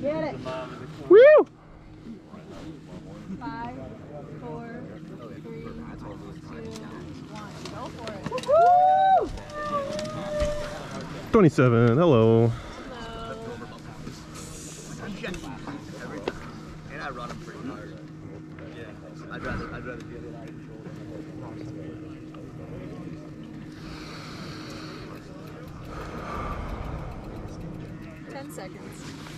Get it. Woo! Five, four, three, two, one. Go for it. Woo! 27. Hello. Hello. And I run them pretty hard. Yeah. I'd rather, I'd rather get it out of control. Ten seconds.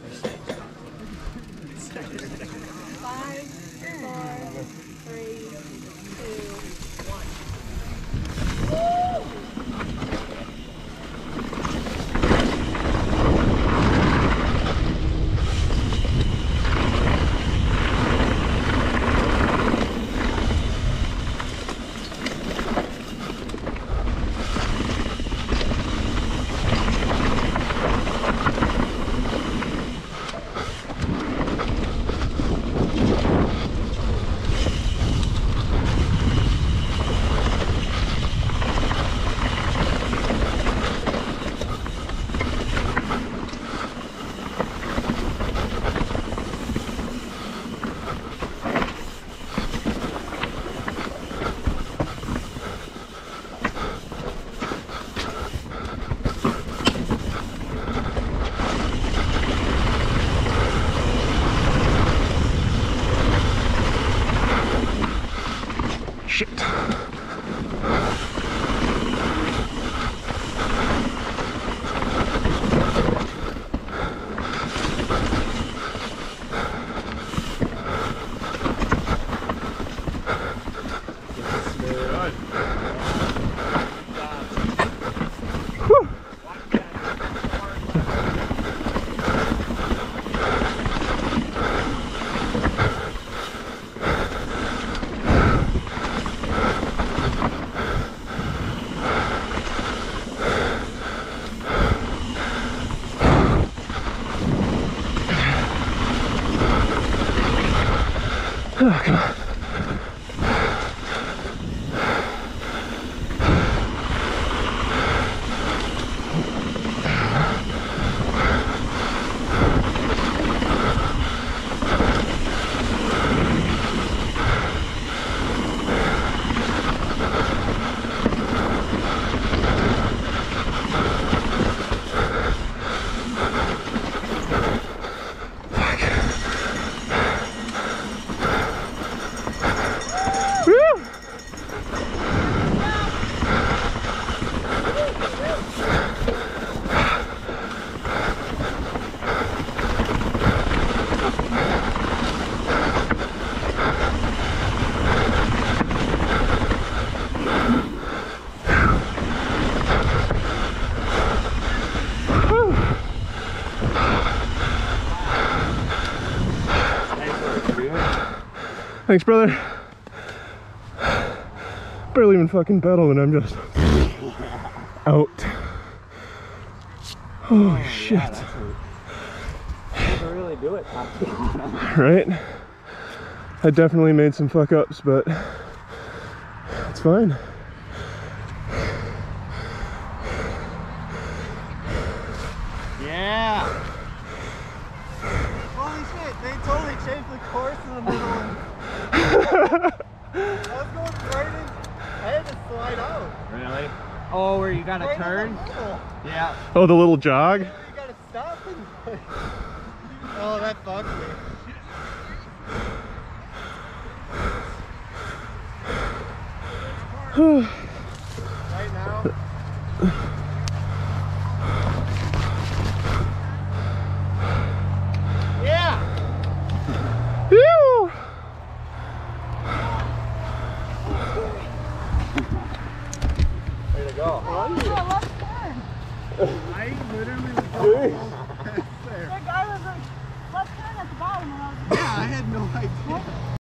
Shit. Oh, come on. Woo! Whew. Thanks, brother. Barely even fucking pedal and I'm just out. Holy oh, shit. Never really do it. Right? I definitely made some fuck ups, but it's fine. Yeah. Holy shit, they totally changed the course in the middle. I was going straight in. I had to slide out. Really? Oh, where you gotta Right turn? Yeah. Oh, the little jog? You gotta stop and Oh, that fucked me. Right now. Yeah. Ew! Way to go. Oh, left turn. I literally